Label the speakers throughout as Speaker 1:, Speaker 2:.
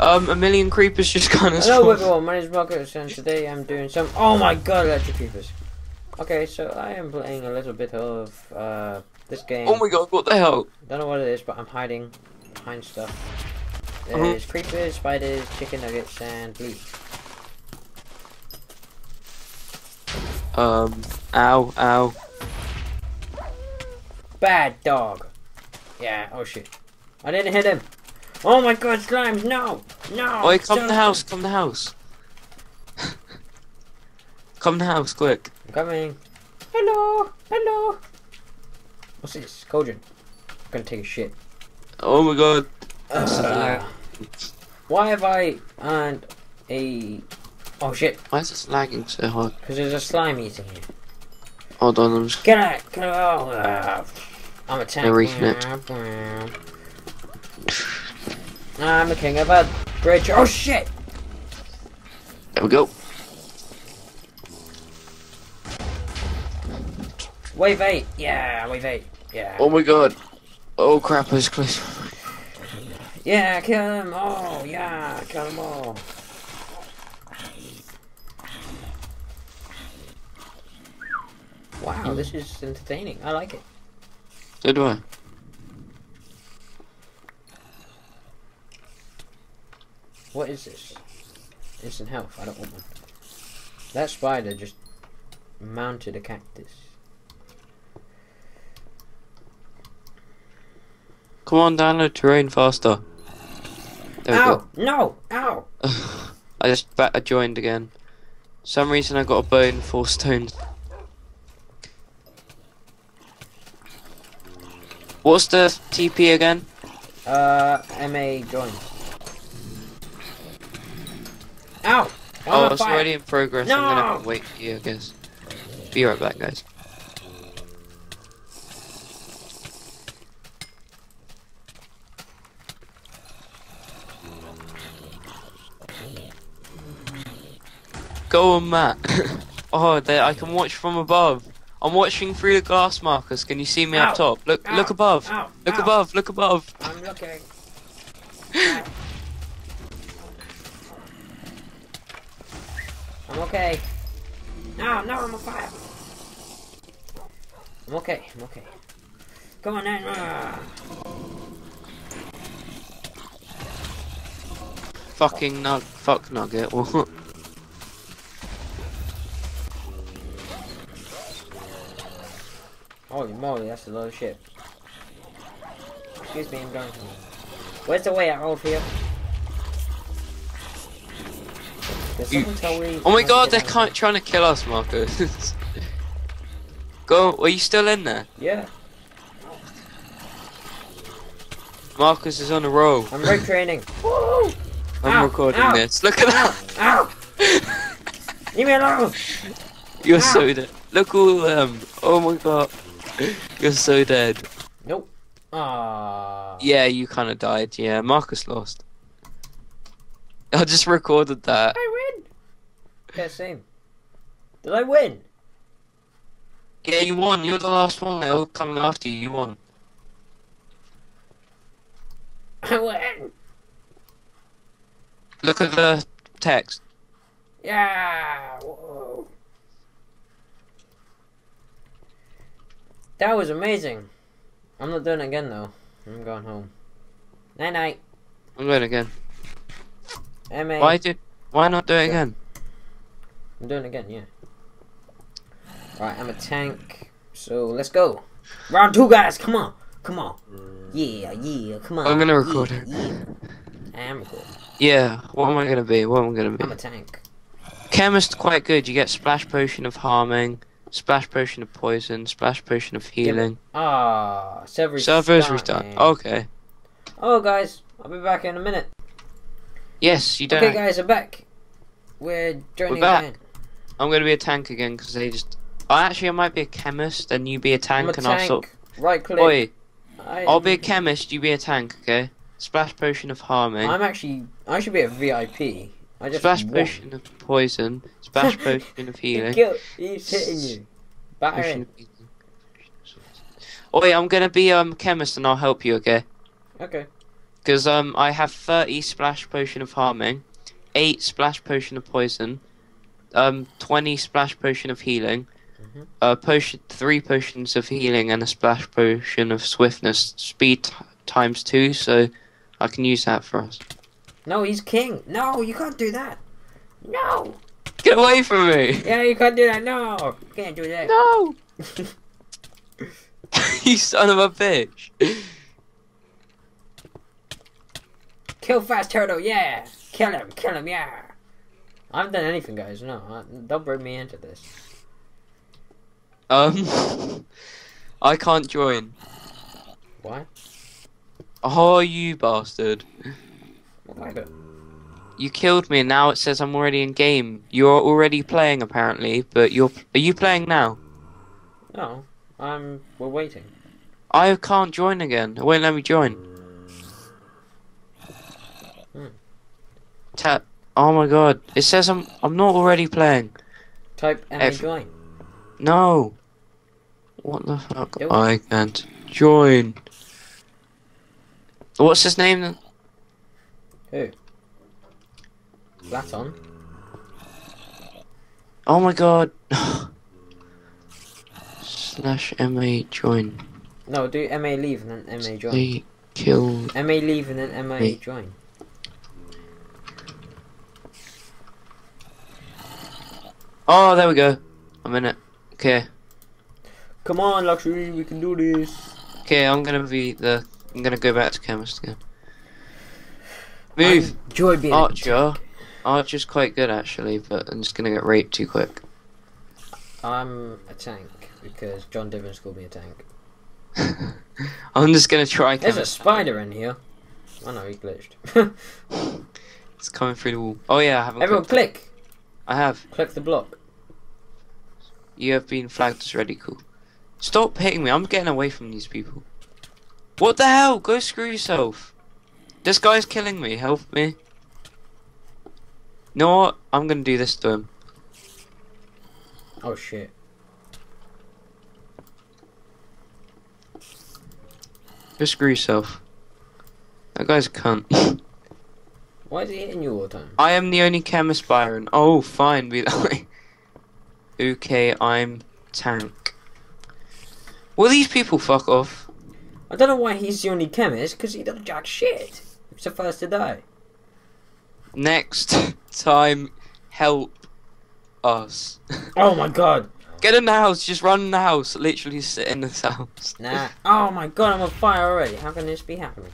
Speaker 1: Um, a million creepers just kind of
Speaker 2: Hello everyone, my name is Marcus and today I'm doing some- Oh my god, electric creepers. Okay, so I am playing a little bit of, uh, this game.
Speaker 1: Oh my god, what the hell?
Speaker 2: Don't know what it is, but I'm hiding behind stuff.
Speaker 1: Uh-huh.
Speaker 2: There's creepers, spiders, chicken nuggets, and bleach.
Speaker 1: Um, ow, ow.
Speaker 2: Bad dog. Yeah, oh shit. I didn't hit him. Oh my god, slimes, no! No!
Speaker 1: Oi, come to the house, come to the house. come to the house, quick.
Speaker 2: I'm coming. Hello! Hello! What's this? Cauldron. I'm gonna take a shit.
Speaker 1: Oh my god.
Speaker 2: Ugh. why have I earned a... Oh shit,
Speaker 1: Why is this lagging so hard?
Speaker 2: because there's a slime eating you.
Speaker 1: Hold on, I'm just...
Speaker 2: Get out! Get out! I'm a tank.
Speaker 1: Now reconnect.
Speaker 2: I'm the king of a bridge. Oh shit!
Speaker 1: There we go.
Speaker 2: Wave 8! Yeah, wave 8. Yeah.
Speaker 1: Oh my god. Oh crap, was close.
Speaker 2: Yeah, kill them all! Yeah, kill them all! Wow, this is entertaining. I like it.
Speaker 1: So do I.
Speaker 2: What is this? Instant health. I don't want one. That spider just mounted a cactus.
Speaker 1: Come on, download terrain faster. There
Speaker 2: Ow! No! Ow!
Speaker 1: I just I joined again. some reason I got a bone, four stones. What's the TP again?
Speaker 2: Uh, MA join. Ow! I'm
Speaker 1: Oh, it's already in progress. I'm gonna have to wait for you, I guess. Be right back, guys. Go on, Matt. oh, there, I can watch from above. I'm watching through the glass markers. Can you see me
Speaker 2: Ow!
Speaker 1: up top? Look,
Speaker 2: Ow!
Speaker 1: look above.
Speaker 2: Ow!
Speaker 1: Look above. Look above.
Speaker 2: I'm looking. I'm okay. No, no, I'm on fire. I'm okay, I'm okay. Come on then. ah.
Speaker 1: Fucking nug. Fuck nugget. What?
Speaker 2: Holy moly, that's a lot of shit. Excuse me, I'm going to. Where's the way out of here?
Speaker 1: You-
Speaker 2: me?
Speaker 1: Oh my god, they're trying to kill us, Marcus. Go, are you still in there?
Speaker 2: Yeah,
Speaker 1: Marcus is on a roll.
Speaker 2: I'm rope training. Woo!
Speaker 1: I'm
Speaker 2: Ow,
Speaker 1: recording
Speaker 2: ow,
Speaker 1: this. Look at
Speaker 2: Ow!
Speaker 1: that.
Speaker 2: Ow! Leave me alone!
Speaker 1: You're so dead. Look all them. Oh my god. You're so dead.
Speaker 2: Nope. Ah.
Speaker 1: Yeah, you kind of died. Yeah, Marcus lost. I just recorded that.
Speaker 2: I. Yeah, same. Did I win?
Speaker 1: Yeah, you won. You're the last one. They're all coming after you. You won.
Speaker 2: I win.
Speaker 1: Look at the text.
Speaker 2: Yeah. Whoa. That was amazing. I'm not doing it again though. I'm going home. Night night.
Speaker 1: I'm going again. Why did? Why not do it again?
Speaker 2: I'm doing it again, yeah. Alright, I'm a tank. So let's go. Round two guys, come on. Come on. Yeah, yeah, come on.
Speaker 1: I'm gonna record
Speaker 2: yeah,
Speaker 1: it.
Speaker 2: Yeah. I am recording.
Speaker 1: Yeah. What am I gonna be? What am I gonna be?
Speaker 2: I'm a tank.
Speaker 1: Chemist quite good. You get splash potion of harming, splash potion of poison, splash potion of healing.
Speaker 2: Ah, server
Speaker 1: Servers
Speaker 2: restarting.
Speaker 1: restart. Okay.
Speaker 2: Oh, guys, I'll be back in a minute.
Speaker 1: Yes, you don't.
Speaker 2: Okay, guys, I'm back. We're joining
Speaker 1: back.
Speaker 2: again.
Speaker 1: I'm gonna be a tank again because they just. Oh, actually, I might be a chemist, and you be a tank,
Speaker 2: a
Speaker 1: and I'll sort.
Speaker 2: Right click.
Speaker 1: Oi,
Speaker 2: I
Speaker 1: I'll be a chemist. You be a tank. Okay. Splash potion of harming.
Speaker 2: I'm actually. I should be a VIP. I just.
Speaker 1: Splash
Speaker 2: won.
Speaker 1: potion of poison. Splash potion of healing.
Speaker 2: He's hitting you. Battering.
Speaker 1: Oi, I'm gonna be um chemist, and I'll help you. Okay.
Speaker 2: Okay.
Speaker 1: Because um, I have 30 splash potion of harming, 8 splash potion of poison, um, 20 splash potion of healing,
Speaker 2: Mhm.
Speaker 1: uh, potion, 3 potions of healing, and a splash potion of swiftness, speed t- times 2, so I can use that for us.
Speaker 2: No, he's king. No, you can't do that. No.
Speaker 1: Get away from me!
Speaker 2: Yeah, you can't do that. No, you can't do that.
Speaker 1: No! you son of a bitch!
Speaker 2: Kill fast turtle. Yeah. Kill him. Kill him. Yeah. I haven't done anything, guys. No, I, don't bring me into this.
Speaker 1: Um, I can't join.
Speaker 2: Why?
Speaker 1: Oh, you bastard.
Speaker 2: What have I do?
Speaker 1: You killed me and now it says I'm already in game. You're already playing apparently, but you're are you playing now?
Speaker 2: No, I'm. We're waiting.
Speaker 1: I can't join again. It won't let me join.
Speaker 2: Hmm.
Speaker 1: Tap. Oh my god. It says I'm I'm not already playing.
Speaker 2: Type and
Speaker 1: F-
Speaker 2: join.
Speaker 1: No. What the fuck?
Speaker 2: It.
Speaker 1: I can't join. What's his name then?
Speaker 2: Who? Flat on.
Speaker 1: Oh my god. Slash MA join.
Speaker 2: No, do MA leave and then MA join.
Speaker 1: They kill.
Speaker 2: MA leave and then MA
Speaker 1: Me.
Speaker 2: join.
Speaker 1: Oh, there we go. I'm in it. Okay.
Speaker 2: Come on, Luxurii, we can do this.
Speaker 1: Okay, I'm gonna be the. I'm gonna go back to chemist again. Move,
Speaker 2: Enjoy being
Speaker 1: Archer. Archer's quite good actually, but I'm just gonna get raped too quick.
Speaker 2: I'm a tank because John Divins called me a tank.
Speaker 1: I'm just gonna try.
Speaker 2: There's a spider in here. I know he glitched.
Speaker 1: It's coming through the wall. Oh yeah, I haven't.
Speaker 2: Everyone, click.
Speaker 1: I have.
Speaker 2: Click the block.
Speaker 1: You have been flagged as ready. Cool. Stop hitting me. I'm getting away from these people. What the hell? Go screw yourself. This guy's killing me. Help me. You know what? I'm gonna do this to him.
Speaker 2: Oh shit.
Speaker 1: Go screw yourself. That guy's a cunt.
Speaker 2: Why is he hitting you all the time?
Speaker 1: I am the only chemist, Byron. Oh, fine. Be that way. Okay, I'm tank. Will these people fuck off?
Speaker 2: I don't know why he's the only chemist, because he does jack shit. He's the first to die.
Speaker 1: Next time, help us.
Speaker 2: Oh my god.
Speaker 1: Get in the house. Just run in the house. Literally sit in this house.
Speaker 2: Nah. Oh my god, I'm on fire already. How can this be happening?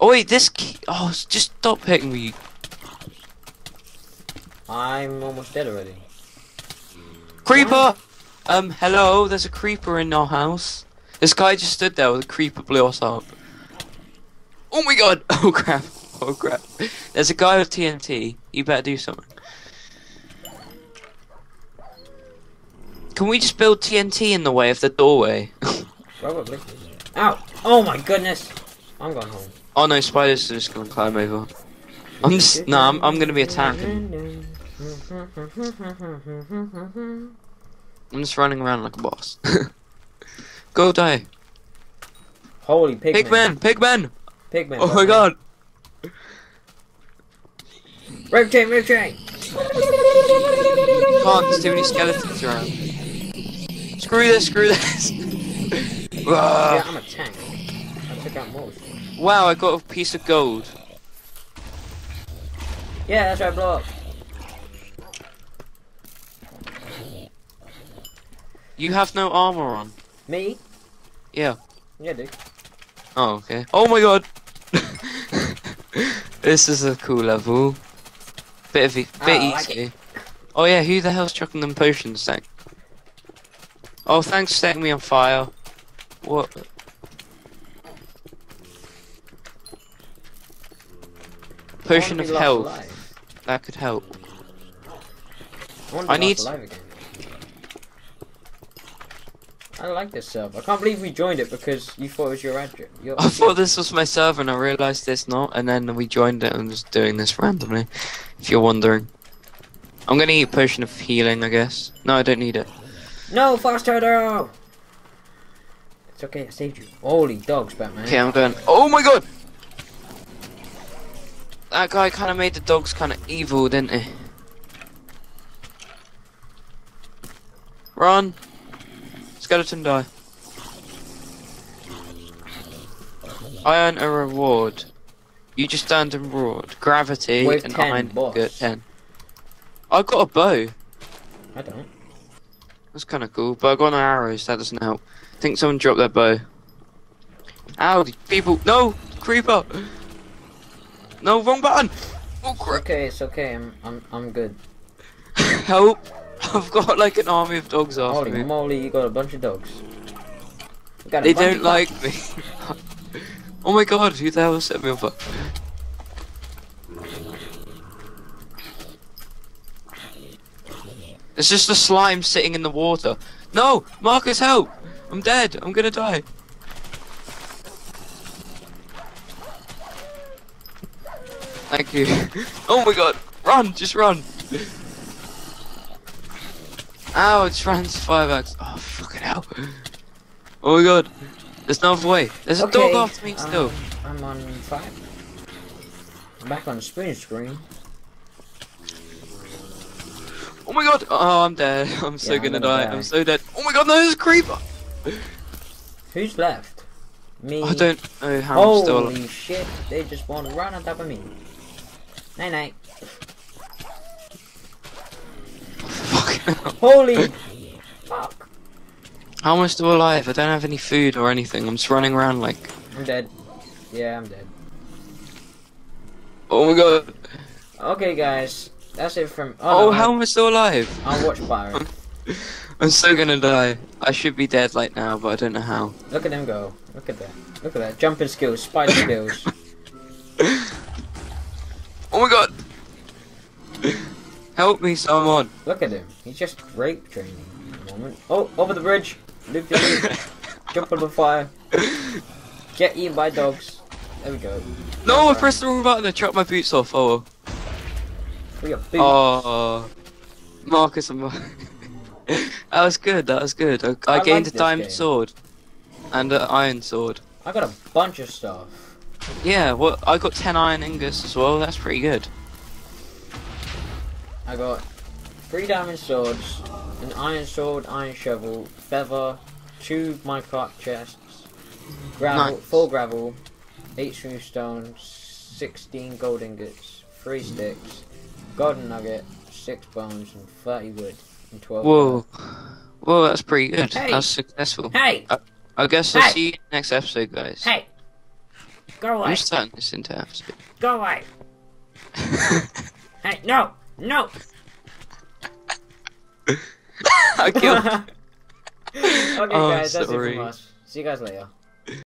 Speaker 1: Oh wait, this. Key- oh, just stop hitting me.
Speaker 2: I'm almost dead already.
Speaker 1: Creeper. Um, hello. There's a creeper in our house. This guy just stood there with a creeper blew us up. Oh my god. Oh crap. Oh crap. There's a guy with TNT. You better do something. Can we just build TNT in the way of the doorway?
Speaker 2: Probably. Ow! Oh my goodness! I'm going home.
Speaker 1: Oh no, spiders are just gonna climb over. I'm just no, I'm, I'm gonna be attacking. I'm just running around like a boss. Go die,
Speaker 2: Holy pigmen.
Speaker 1: pigman, pigman!
Speaker 2: Pigmen.
Speaker 1: Oh my god!
Speaker 2: Rape chain, rape chain!
Speaker 1: Can't. There's too many skeletons around. Screw this. Screw this.
Speaker 2: Yeah,
Speaker 1: Ah.
Speaker 2: I'm a tank. I took out most.
Speaker 1: Wow, I got a piece of gold.
Speaker 2: Yeah, that's right, blow up.
Speaker 1: You have no armor on.
Speaker 2: Me?
Speaker 1: Yeah.
Speaker 2: Yeah, dude.
Speaker 1: Oh, okay. Oh my god. this is a cool level. Bit of e-
Speaker 2: Oh,
Speaker 1: bit
Speaker 2: like
Speaker 1: easy. Oh yeah, who the hell's chucking them potions then? Oh, thanks for setting me on fire. What? Potion of
Speaker 2: wanna be last
Speaker 1: health. That could help.
Speaker 2: I,
Speaker 1: I need-
Speaker 2: I like this server. I can't believe we joined it because you thought it was your address. Your,
Speaker 1: I thought this was my server and I realised it's not, and then we joined it and just doing this randomly. If you're wondering. I'm gonna eat potion of healing, I guess. No, I don't need it.
Speaker 2: No, fast turtle! It's okay, I saved you. Holy dogs, Batman.
Speaker 1: Okay, I'm going. Oh my god! That guy kind of made the dogs kind of evil, didn't he? Run! Skeleton die. I earn a reward. You just earned a reward. Gravity
Speaker 2: Wave
Speaker 1: and
Speaker 2: 10,
Speaker 1: iron
Speaker 2: boss.
Speaker 1: good 10. I got a bow.
Speaker 2: I don't.
Speaker 1: That's kind of cool, but I got no arrows. That doesn't help. I think someone dropped their bow. Ow, people! No! Creeper! No, wrong button! Oh crap!
Speaker 2: okay, it's okay. I'm I'm I'm good.
Speaker 1: Help! I've got like an army of dogs after
Speaker 2: Holy
Speaker 1: me.
Speaker 2: moly, you got a bunch of dogs. Got
Speaker 1: They don't like me. oh my god, who the hell set me on fire? It's just a slime sitting in the water. No! Marcus, help! I'm dead. I'm gonna die. Thank you. oh my god! Run! Just run! Ow, it's Fran's fireworks. Oh, fucking hell. Oh my god. There's no other way. There's a
Speaker 2: Okay,
Speaker 1: dog after me still.
Speaker 2: um, I'm on five. I'm back on the spoon screen.
Speaker 1: Oh my god. Oh, I'm dead. I'm so
Speaker 2: Yeah, I'm
Speaker 1: gonna,
Speaker 2: gonna
Speaker 1: die.
Speaker 2: die.
Speaker 1: I'm so dead. Oh my god, no, there's a creeper.
Speaker 2: Who's left? Me.
Speaker 1: I don't know how I'm still
Speaker 2: Holy shit! They just want to run on top of me. Night night. Holy fuck!
Speaker 1: How am I still alive? I don't have any food or anything. I'm just running around like.
Speaker 2: I'm dead. Yeah, I'm dead.
Speaker 1: Oh my god.
Speaker 2: Okay, guys, that's it from.
Speaker 1: Oh, oh
Speaker 2: no,
Speaker 1: how am I still alive?
Speaker 2: I'll watch Byron.
Speaker 1: I'm so gonna die. I should be dead like now, but I don't know how.
Speaker 2: Look at him go. Look at that. Look at that. Jumping skills, spider skills.
Speaker 1: Oh my god. Help me, someone.
Speaker 2: Look at him. He's just rape training moment. Oh, over the bridge. Loop de loop. Jump on the fire. Get eaten by dogs. There we go.
Speaker 1: no, I pressed the wrong button. I chopped my boots off. Oh. well.
Speaker 2: We got boot.
Speaker 1: Oh, Marcus, I'm. that was good. That was good. I, I,
Speaker 2: I
Speaker 1: gained
Speaker 2: like
Speaker 1: a diamond
Speaker 2: game.
Speaker 1: sword and an iron sword.
Speaker 2: I got a bunch of stuff.
Speaker 1: Yeah, well, I got ten iron ingots as well. That's pretty good.
Speaker 2: I got three diamond swords, an iron sword, iron shovel, feather, two minecart chests, gravel,
Speaker 1: Nice.
Speaker 2: four gravel, eight smooth stones, sixteen gold ingots, three sticks, golden nugget, six bones, and thirty wood, and twelve.
Speaker 1: Whoa, whoa, that's pretty good.
Speaker 2: Hey.
Speaker 1: That's successful.
Speaker 2: Hey!
Speaker 1: I guess I'll
Speaker 2: Hey.
Speaker 1: see you next episode, guys.
Speaker 2: Hey! Go
Speaker 1: I'm
Speaker 2: away!
Speaker 1: just this into.
Speaker 2: Go away! Hey! No! No!
Speaker 1: I killed.
Speaker 2: okay,
Speaker 1: Oh,
Speaker 2: guys, that's it from us. See you guys later.